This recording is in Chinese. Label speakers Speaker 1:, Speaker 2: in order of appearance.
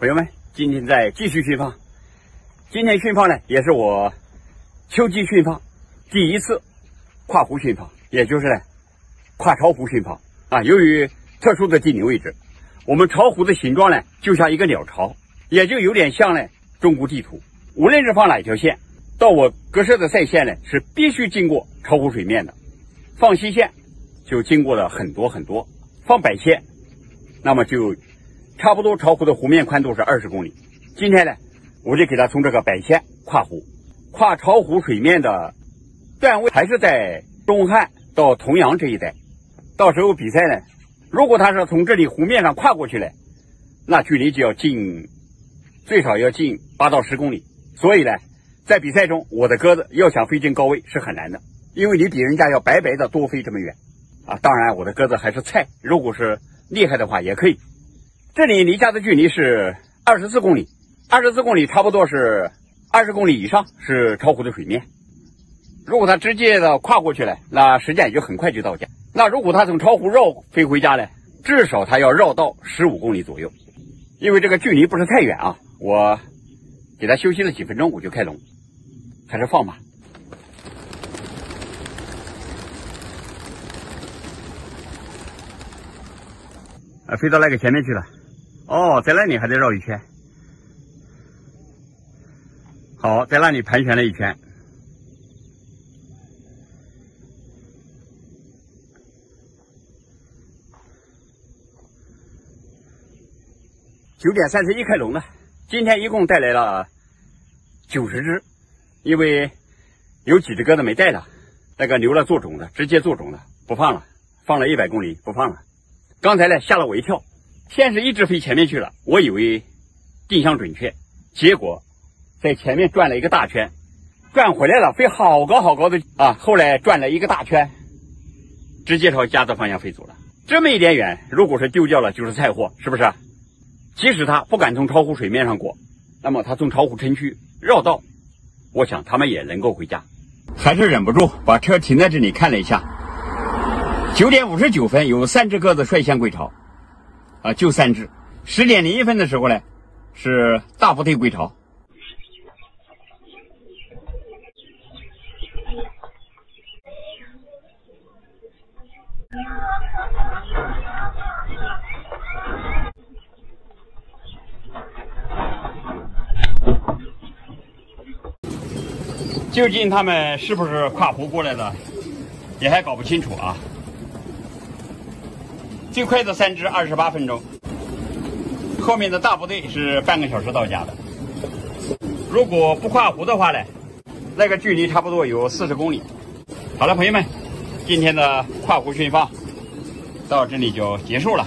Speaker 1: 朋友们，今天再继续训放。今天训放呢，也是我秋季训放第一次跨湖训放，也就是呢跨巢湖训放啊。由于特殊的地理位置，我们巢湖的形状呢，就像一个鸟巢，也就有点像呢中国地图。无论是放哪一条线，到我割舍的赛线呢，是必须经过巢湖水面的。放西线就经过了很多很多，放北线，那么就。差不多巢湖的湖面宽度是二十公里。今天呢，我就给他从这个北线跨湖，跨巢湖水面的段位还是在东汉到童阳这一带。到时候比赛呢，如果他是从这里湖面上跨过去嘞，那距离就要近，最少要近八到十公里。所以呢，在比赛中，我的鸽子要想飞进高位是很难的，因为你比人家要白白的多飞这么远啊。当然，我的鸽子还是菜，如果是厉害的话也可以。这里离家的距离是二十四公里，二十四公里差不多是二十公里以上是巢湖的水面。如果他直接的跨过去了，那时间也就很快就到家。那如果他从巢湖绕飞回家呢，至少他要绕到十五公里左右，因为这个距离不是太远啊。我给他休息了几分钟，我就开笼，开始放吧。啊，飞到那个前面去了。哦，在那里还得绕一圈。好，在那里盘旋了一圈。九点三十一开笼了，今天一共带来了九十只，因为有几只鸽子没带的，那个留了做种的，直接做种的，不放了，放了一百公里不放了。刚才呢吓了我一跳。先是一直飞前面去了，我以为定向准确，结果在前面转了一个大圈，转回来了，飞好高好高的啊！后来转了一个大圈，直接朝家的方向飞走了。这么一点远，如果是丢掉了，就是菜货，是不是？即使他不敢从巢湖水面上过，那么他从巢湖城区绕道，我想他们也能够回家。还是忍不住把车停在这里看了一下。九点五十九分，有三只鸽子率先归巢。啊，就三只。十点零一分的时候呢，是大部队归巢。究竟他们是不是跨湖过来的，也还搞不清楚啊。最快的三只二十八分钟，后面的大部队是半个小时到家的。如果不跨湖的话呢，那个距离差不多有四十公里。好了，朋友们，今天的跨湖训放到这里就结束了。